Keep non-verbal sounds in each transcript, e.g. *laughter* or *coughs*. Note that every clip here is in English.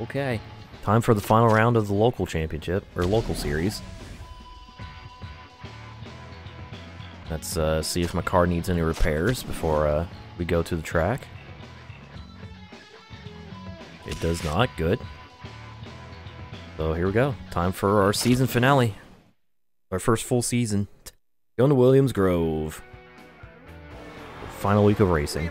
Okay. Time for the final round of the local championship, or local series. Let's uh, see if my car needs any repairs before uh, we go to the track. It does not. Good. So here we go. Time for our season finale. Our first full season. Going to Williams Grove. Final week of racing.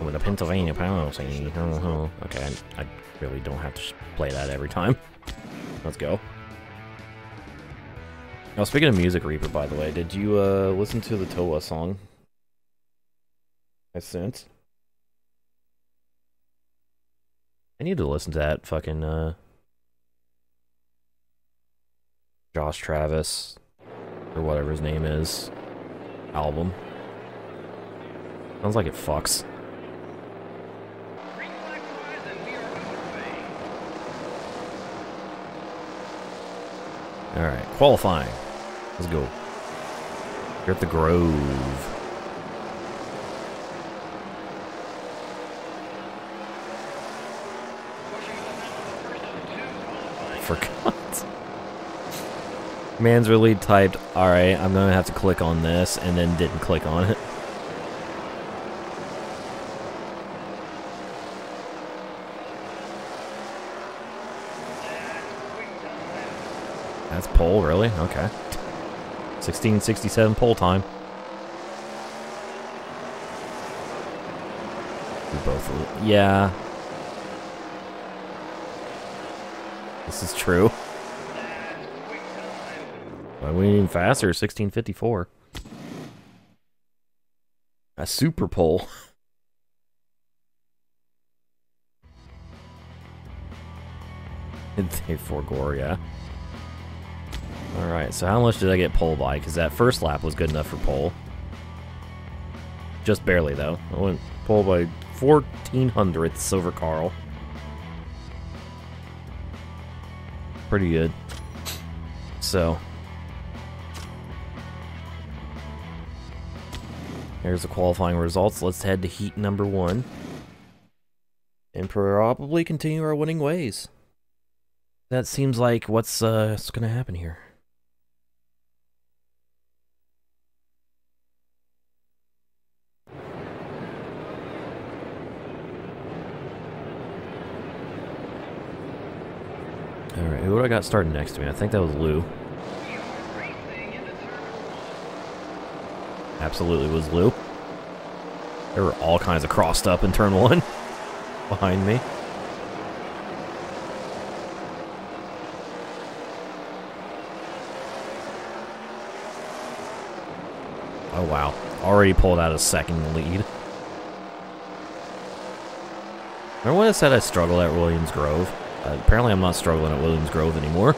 With a the Pennsylvania local Posse. Oh, oh. Okay, I, I really don't have to play that every time. Let's go. Now, speaking of Music Reaper, by the way, did you uh, listen to the Toa song I sent? I need to listen to that fucking uh, Josh Travis or whatever his name is album. Sounds like it fucks. All right, qualifying. Let's go. You're at the Grove. Forgot. Man's really typed, alright, I'm gonna have to click on this, and then didn't click on it. Pole, really? Okay. 1667 pole time. We both. Yeah. This is true. Why we even faster? 1654. A super pole. *laughs* for Gore, yeah. Alright, so how much did I get pole by? Because that first lap was good enough for pole. Just barely, though. I went pole by 14 hundredths over Carl. Pretty good. So. Here's the qualifying results. Let's head to heat number one. And probably continue our winning ways. That seems like what's uh what's gonna happen here. Alright, who do I got starting next to me? I think that was Lou. Absolutely was Lou. There were all kinds of crossed up in turn one *laughs* behind me. Oh wow. Already pulled out a second lead. Remember when I said I struggled at Williams Grove? Uh, apparently I'm not struggling at Williams Grove anymore.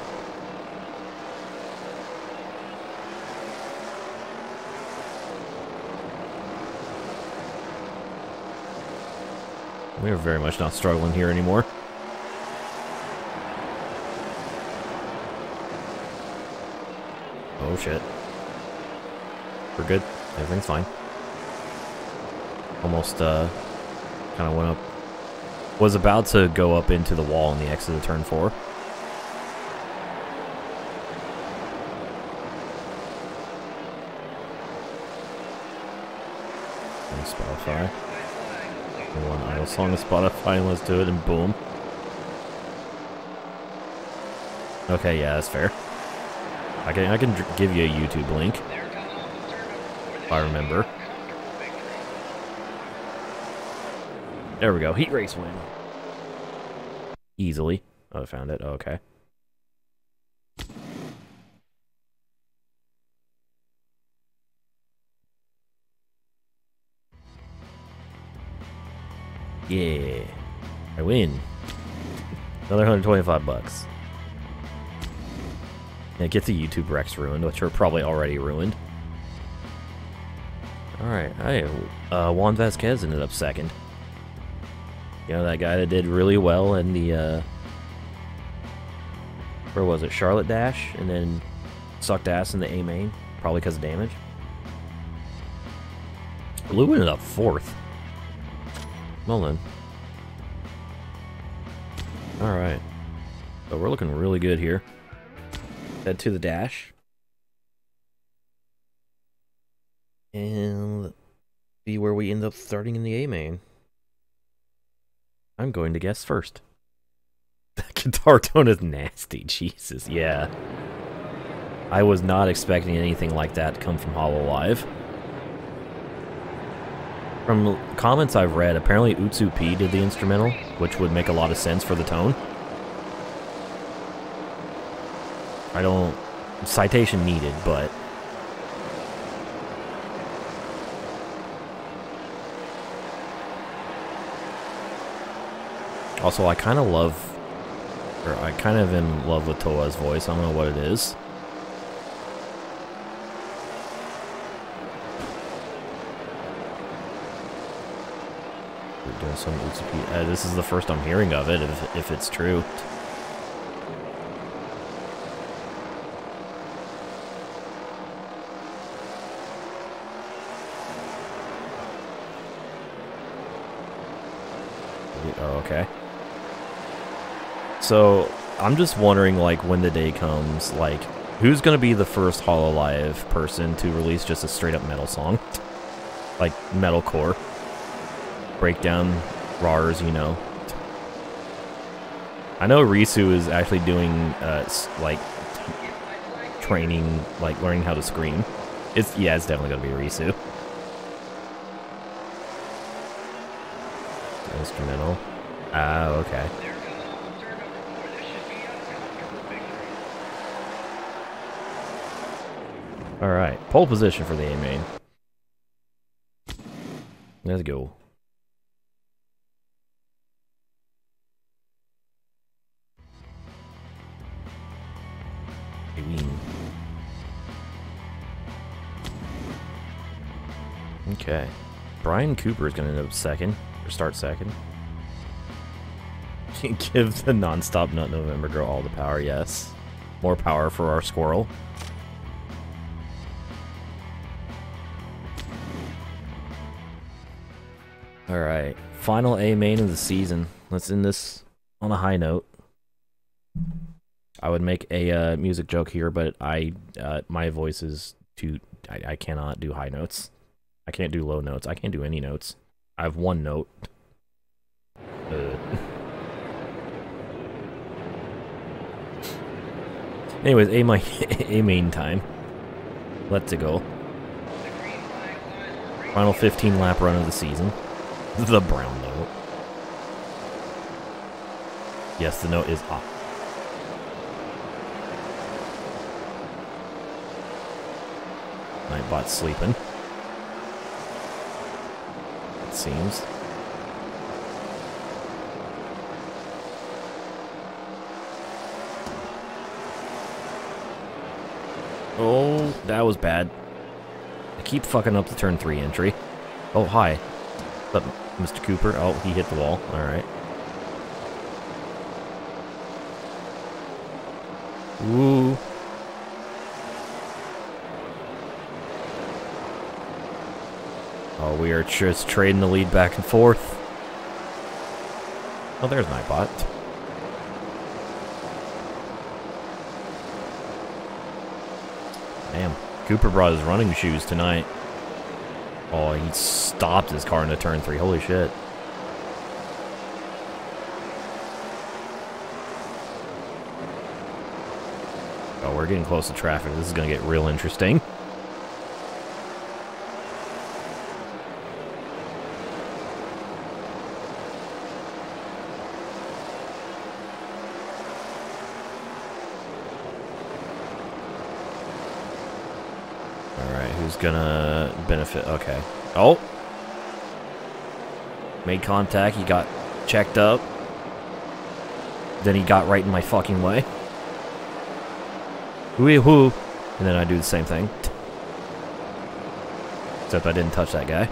We are very much not struggling here anymore. Oh shit. We're good. Everything's fine. Almost, uh, kind of went up. Was about to go up into the wall on the exit of turn four. On Spotify. One idle song of Spotify, and let's do it, and boom. Okay, yeah, that's fair. I can I can give you a YouTube link I remember. There we go. Heat race win. Easily. Oh, I found it. Okay. Yeah. I win. Another 125 bucks. Yeah, get the YouTube Rex ruined, which are probably already ruined. Alright, I uh, Juan Vasquez ended up second. You know, that guy that did really well in the, uh, where was it, Charlotte Dash, and then sucked ass in the A main, probably because of damage. Lou ended up fourth. Well then. Alright. So we're looking really good here. Head to the dash. And see where we end up starting in the A main. I'm going to guess first. *laughs* That guitar tone is nasty, Jesus, yeah. I was not expecting anything like that to come from Hololive. From comments I've read, apparently Utsu P did the instrumental, which would make a lot of sense for the tone. I don't... Citation needed, but... Also, I kind of love... Or I kind of am in love with Toa's voice. I don't know what it is. We're doing some Utsuki. Uh, this is the first I'm hearing of it, if, if it's true. Oh, okay. So, I'm just wondering, like, when the day comes, like, who's gonna be the first Hololive person to release just a straight-up metal song? *laughs* Like, metalcore. Breakdown, RARs, you know. I know Risu is actually doing, uh, like, training, like, learning how to scream. It's, yeah, it's definitely gonna be Risu. Instrumental. Ah, okay. Alright, pole position for the A main. Let's go. Okay. Brian Cooper is going to end up second, or start second. *laughs* Give the non-stop Nut November girl all the power, yes. More power for our squirrel. Alright, final A main of the season. Let's end this on a high note. I would make a uh, music joke here, but I uh, my voice is too... I, I cannot do high notes. I can't do low notes. I can't do any notes. I have one note. Uh. *laughs* Anyways, A my *laughs* A main time. Let's go. Final 15 lap run of the season. The brown note. Yes, the note is off. Nightbot sleeping. It seems. Oh, that was bad. I keep fucking up the turn 3 entry. Oh, hi. But Mr. Cooper, oh, he hit the wall. Alright. Ooh. Oh, we are just trading the lead back and forth. Oh, there's Nightbot. Damn. Cooper brought his running shoes tonight. Oh, he stopped his car into turn three. Holy shit. Oh, we're getting close to traffic. This is going to get real interesting. Who's gonna benefit. Okay. Oh. Made contact. He got checked up. Then he got right in my fucking way. Wee hoo. And then I do the same thing. Except I didn't touch that guy. I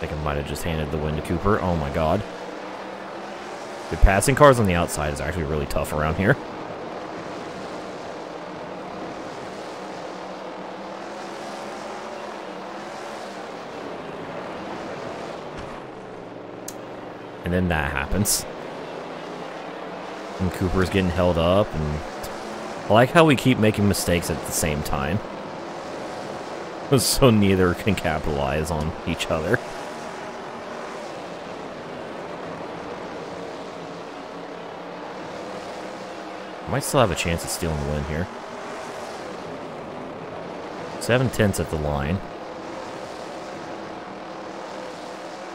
think I might have just handed the win to Cooper. Oh my god. The passing cars on the outside is actually really tough around here. And then that happens. And Cooper's getting held up, and I like how we keep making mistakes at the same time. *laughs* So neither can capitalize on each other. Might still have a chance at stealing the win here. Seven tenths at the line.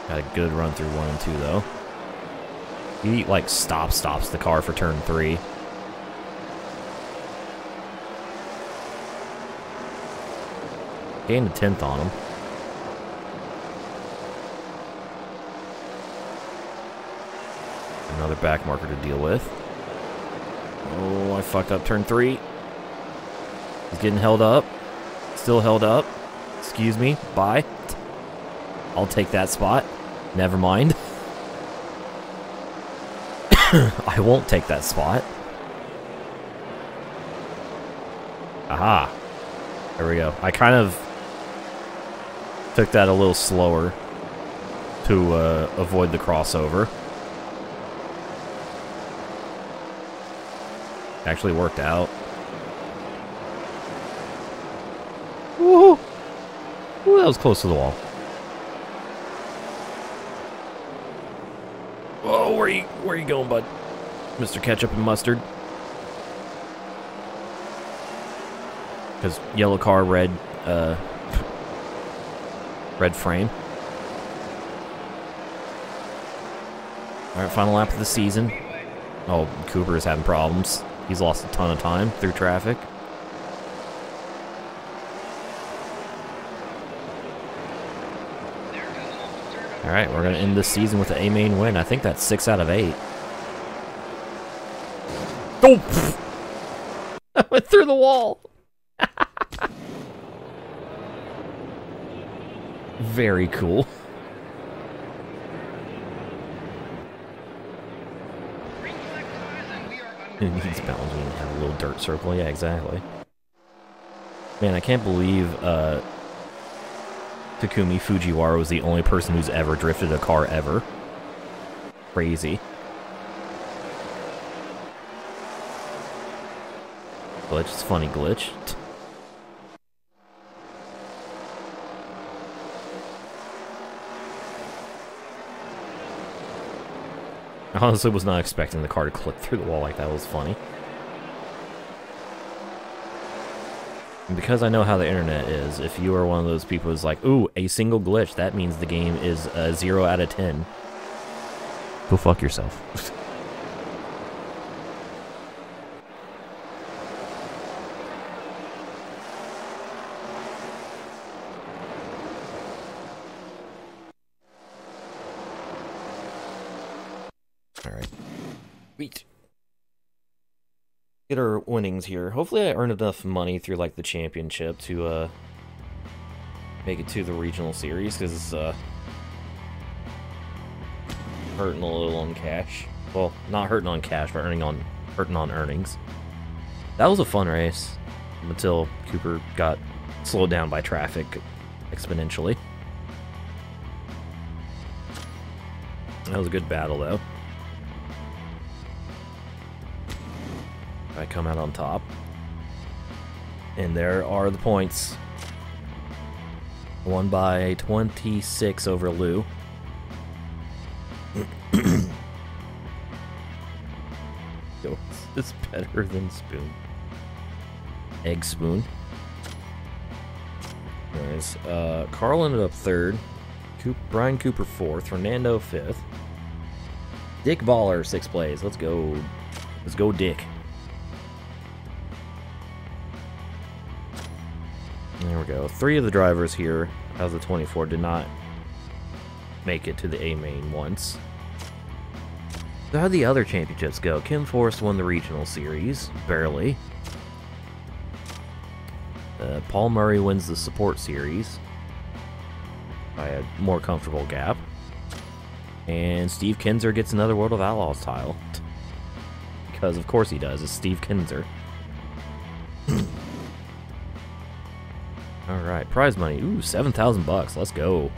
Got a good run through one and two, though. He, like, stop stops the car for turn three. Gained a tenth on him. Another back marker to deal with. Oh, I fucked up turn three. He's getting held up. Still held up. Excuse me. Bye. I'll take that spot. Never mind. *coughs* I won't take that spot. Aha. There we go. I kind of took that a little slower to uh, avoid the crossover. Actually worked out. Woohoo! Ooh, that was close to the wall. Whoa, where you where you going, bud? Mr. Ketchup and Mustard. Because yellow car, red, uh, red frame. All right, final lap of the season. Oh, Cooper is having problems. He's lost a ton of time through traffic. All right, we're going to end this season with an A main win. I think that's six out of eight. Oh! *laughs* I went through the wall. *laughs* Very cool. He's balancing and have a little dirt circle. Yeah, exactly. Man, I can't believe uh, Takumi Fujiwara was the only person who's ever drifted a car ever. Crazy. Glitch, it's funny glitch. I *laughs* honestly was not expecting the car to clip through the wall like that. It was funny. And because I know how the internet is, if you are one of those people who's like, ooh, a single glitch, that means the game is a 0 out of 10. Go fuck yourself. *laughs* Alright. Sweet. Get our winnings here. Hopefully I earn enough money through like the championship to uh make it to the regional series, because it's uh hurting a little on cash. Well, not hurting on cash, but earning on hurting on earnings. That was a fun race until Cooper got slowed down by traffic exponentially. That was a good battle though. I come out on top. And there are the points. Won by 26 over Lou. *coughs* Yo, is better than Spoon. Egg Spoon. Anyways, uh, Carl ended up third. Coop, Brian Cooper fourth. Fernando fifth. Dick Baller six plays. Let's go. Let's go, Dick. There we go. Three of the drivers here, out of the 24, did not make it to the A main once. So how'd the other championships go? Kim Forrest won the regional series, barely. Uh, Paul Murray wins the support series by a more comfortable gap. And Steve Kinser gets another World of Outlaws title. Because of course he does, it's Steve Kinser. Alright, prize money. Ooh, 7,000 bucks. Let's go.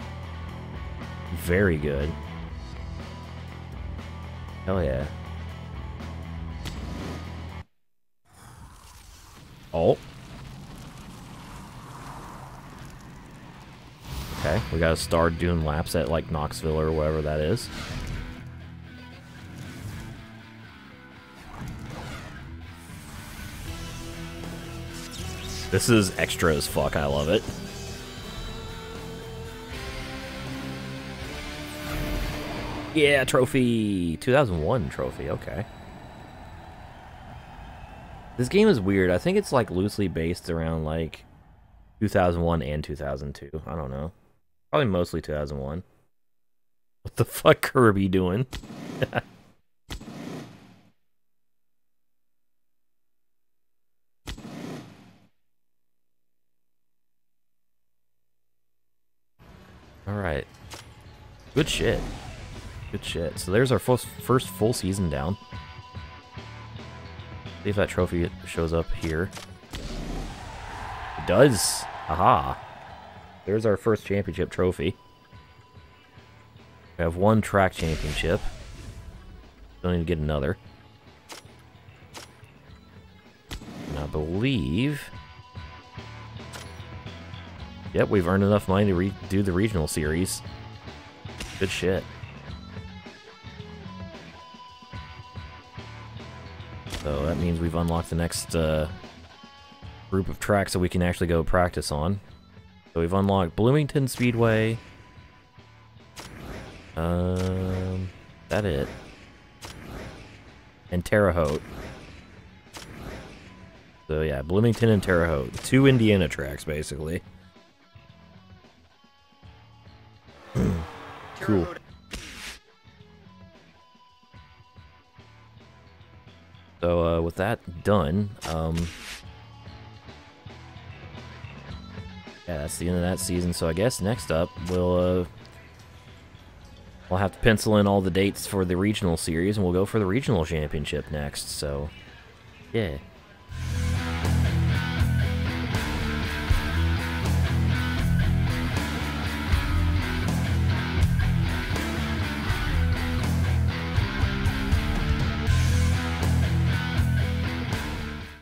Very good. Hell yeah. Oh. Okay, we gotta start doing laps at like Knoxville or wherever that is. This is extra as fuck, I love it. Yeah, trophy! 2001 trophy, okay. This game is weird. I think it's like loosely based around like 2001 and 2002. I don't know. Probably mostly 2001. What the *laughs* fuck Kirby doing? *laughs* Alright. Good shit. Good shit. So there's our first, first full season down. See if that trophy shows up here. It does. Aha. There's our first championship trophy. We have one track championship. Don't need to get another. And I believe... Yep, we've earned enough money to do the regional series. Good shit. So that means we've unlocked the next uh, group of tracks that we can actually go practice on. So we've unlocked Bloomington Speedway. Um, that it. And Terre Haute. So yeah, Bloomington and Terre Haute. Two Indiana tracks, basically. Cool. So uh, with that done, um, yeah, that's the end of that season. So I guess next up we'll uh, we'll have to pencil in all the dates for the regional series, and we'll go for the regional championship next. So, yeah.